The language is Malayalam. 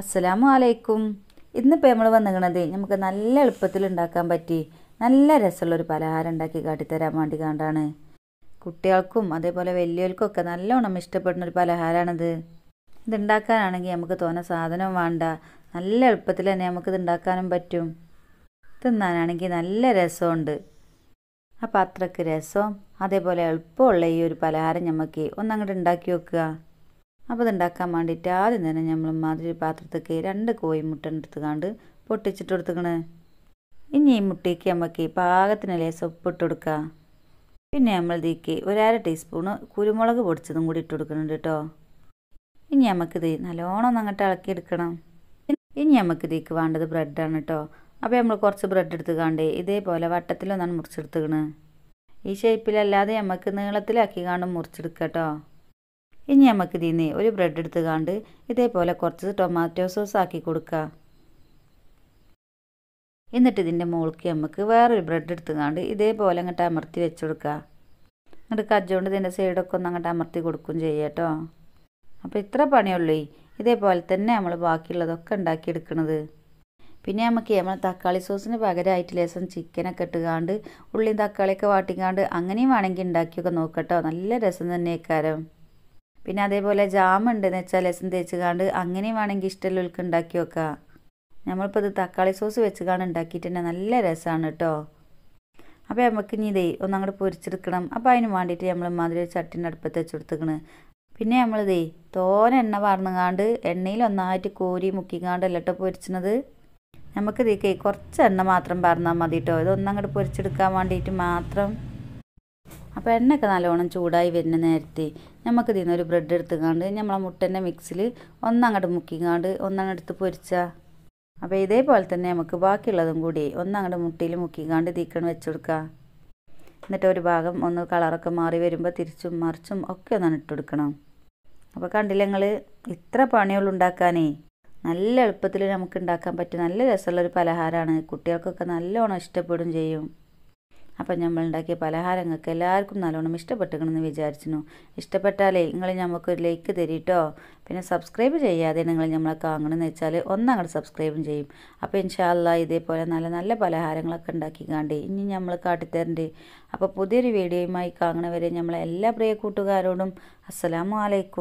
അസ്സലാമു അലൈക്കും. ഇന്നിപ്പോൾ നമ്മൾ വന്നിരിക്കണത് നമുക്ക് നല്ല എളുപ്പത്തിൽ ഉണ്ടാക്കാൻ പറ്റി നല്ല രസമുള്ളൊരു പലഹാരം ഉണ്ടാക്കി കാട്ടിത്തരാൻ വേണ്ടി കണ്ടാണ് കുട്ടികൾക്കും അതേപോലെ വലിയവർക്കും ഒക്കെ നല്ലോണം ഇഷ്ടപ്പെടുന്ന ഒരു പലഹാരമാണിത് ഇതുണ്ടാക്കാനാണെങ്കിൽ നമുക്ക് തോന്ന സാധനം വേണ്ട. നല്ല എളുപ്പത്തിൽ തന്നെ നമുക്കിത് ഉണ്ടാക്കാനും പറ്റും. തിന്നാനാണെങ്കിൽ നല്ല രസമുണ്ട്. അപ്പം അത്രയ്ക്ക് രസം. അതേപോലെ എളുപ്പമുള്ള ഈ ഒരു പലഹാരം നമുക്ക് ഒന്നങ്ങോട്ട് ഉണ്ടാക്കി വെക്കുക. അപ്പോൾ ഇതുണ്ടാക്കാൻ വേണ്ടിയിട്ട് ആദ്യം തന്നെ നമ്മൾ മാതിരി പാത്രത്തേക്ക് രണ്ട് കോഴിമുട്ട എടുത്തുകാണ്ട് പൊട്ടിച്ചിട്ട് കൊടുത്തുക്കണ്. ഇനി ഈ മുട്ടയ്ക്ക് നമുക്ക് പാകത്തിന് ലേശം ഇട്ട് കൊടുക്കുക. പിന്നെ നമ്മൾ ഇതിക്ക് ഒരര ടീസ്പൂണ് കുരുമുളക് പൊടിച്ചതും കൂടി ഇട്ട് കൊടുക്കുന്നുണ്ട് കേട്ടോ. ഇനി നമുക്കിത് നല്ലോണം അങ്ങോട്ട് ഇളക്കിയെടുക്കണം ഇനി നമുക്ക് ഇതിക്ക് വേണ്ടത് ബ്രെഡാണ് കേട്ടോ. അപ്പോൾ നമ്മൾ കുറച്ച് ബ്രെഡ് എടുത്ത് കാണ്ട് ഇതേപോലെ വട്ടത്തിലൊന്നാണ് മുറിച്ചെടുത്തുക്കണ്. ഈ ഷേപ്പിലല്ലാതെ നമുക്ക് നീളത്തിലാക്കി കാണും മുറിച്ചെടുക്കാം കേട്ടോ. ഇനി നമുക്ക് ഇതിന്ന് ഒരു ബ്രെഡ് എടുത്ത് കാണ്ട് ഇതേപോലെ കുറച്ച് ടൊമാറ്റോ സോസ് ആക്കി കൊടുക്കുക എന്നിട്ട് ഇതിന്റെ മുകൾക്ക് നമുക്ക് വേറൊരു ബ്രെഡ് എടുത്ത് കാണ്ട് ഇതേപോലെ അങ്ങോട്ട് അമർത്തി വെച്ച് കൊടുക്കുക എന്നിട്ട് കജ്ജോണ്ട് ഇതിന്റെ സൈഡൊക്കെ ഒന്ന് അങ്ങോട്ട് അമർത്തി കൊടുക്കും ചെയ്യാട്ടോ അപ്പോൾ ഇത്ര പണിയുള്ളൂ. ഇതേപോലെ തന്നെ നമ്മൾ ബാക്കിയുള്ളതൊക്കെ ഉണ്ടാക്കിയെടുക്കണത് പിന്നെ നമുക്ക് നമ്മൾ തക്കാളി സോസിന് പകരമായിട്ട് ലേസം ചിക്കനൊക്കെ ഇട്ടുകാണ്ട് ഉള്ളിയും തക്കാളിയൊക്കെ വാട്ടിക്കാണ്ട് അങ്ങനെയും വേണമെങ്കിൽ ഉണ്ടാക്കിയൊക്കെ നോക്കട്ടോ നല്ല രസം തന്നെ കാരം. പിന്നെ അതേപോലെ ജാം ഉണ്ടെന്ന് വെച്ചാൽ ലസം തേച്ച് കാണ്ട് അങ്ങനെയും വേണമെങ്കിൽ ഇഷ്ടമുള്ളവർക്ക് ഉണ്ടാക്കി വെക്കാം. നമ്മളിപ്പോൾ ഇത് തക്കാളി സോസ് വെച്ച് വെച്ചുകാണ്ട് ഉണ്ടാക്കിയിട്ടുണ്ടെങ്കിൽ നല്ല രസമാണ് കേട്ടോ അപ്പോൾ നമുക്ക് ഇനി ഇതേ ഒന്നങ്ങോട്ട് പൊരിച്ചെടുക്കണം. അപ്പോൾ അതിന് വേണ്ടിയിട്ട് നമ്മൾ മാതിരി ചട്ടിന്റെ അടുപ്പത്ത് വെച്ച് കൊടുത്തേക്കണ് പിന്നെ നമ്മളിതേ തോന എണ്ണ വാർന്നുകാണ്ട് എണ്ണയിൽ ഒന്നായിട്ട് കോരി പൊരിച്ചത് നമുക്ക് ഇതിക്ക് കുറച്ച് എണ്ണ മാത്രം പറഞ്ഞാൽ മതി കേട്ടോ ഇതൊന്നങ്ങോട്ട് പൊരിച്ചെടുക്കാൻ വേണ്ടിയിട്ട് മാത്രം. അപ്പോൾ എണ്ണയൊക്കെ നല്ലോണം ചൂടായി വരുന്ന നേരത്തെ നമുക്ക് ഇതിൽ ഒരു ബ്രെഡ് എടുത്തുകൊണ്ട് നമ്മളെ മുട്ടന്റെ മിക്സിൽ ഒന്നങ്ങോട്ട് മുക്കിക്കാണ്ട് ഒന്നങ്ങോട്ട് എടുത്ത് പൊരിച്ചാൽ അപ്പോൾ ഇതേപോലെ തന്നെ നമുക്ക് ബാക്കിയുള്ളതും കൂടി ഒന്നങ്ങോട്ട് മുട്ടിയിൽ മുക്കിക്കാണ്ട് തീക്കണം വെച്ച് കൊടുക്കുക എന്നിട്ട് ഒരു ഭാഗം ഒന്ന് കളറൊക്കെ മാറി വരുമ്പോൾ തിരിച്ചും മറിച്ചും ഒക്കെ ഒന്നാണ് ഇട്ട് കൊടുക്കണം. അപ്പോൾ കണ്ടില്ല നിങ്ങൾ ഇത്ര പണിയുള്ളൂ ഉണ്ടാക്കാനേ. നല്ല എളുപ്പത്തിൽ നമുക്ക് ഉണ്ടാക്കാൻ പറ്റും നല്ല രസമുള്ളൊരു പലഹാരമാണ് കുട്ടികൾക്കൊക്കെ നല്ലോണം ഇഷ്ടപ്പെടും ചെയ്യും. അപ്പം നമ്മൾ ഉണ്ടാക്കിയ പലഹാരങ്ങൾക്ക് എല്ലാവർക്കും നല്ലോണം ഇഷ്ടപ്പെട്ടുകണമെന്ന് വിചാരിച്ചിരുന്നു. ഇഷ്ടപ്പെട്ടാലേ നിങ്ങൾ നമുക്കൊരു ലൈക്ക് തരിട്ടോ. പിന്നെ സബ്സ്ക്രൈബ് ചെയ്യാതെ നിങ്ങൾ നമ്മളെ കാണണമെന്ന് വെച്ചാൽ ഒന്നങ്ങോട്ട് സബ്സ്ക്രൈബും ചെയ്യും. അപ്പോൾ ഇൻഷാല്ല ഇതേപോലെ നല്ല നല്ല പലഹാരങ്ങളൊക്കെ ഉണ്ടാക്കി കാണ്ടി ഇനി നമ്മൾ കാട്ടിത്തരണ്ടേ. അപ്പോൾ പുതിയൊരു വീഡിയോയുമായി കാണണവരെ നമ്മളെ എല്ലാ പ്രിയ കൂട്ടുകാരോടും അസ്സലാമു അലൈക്കും.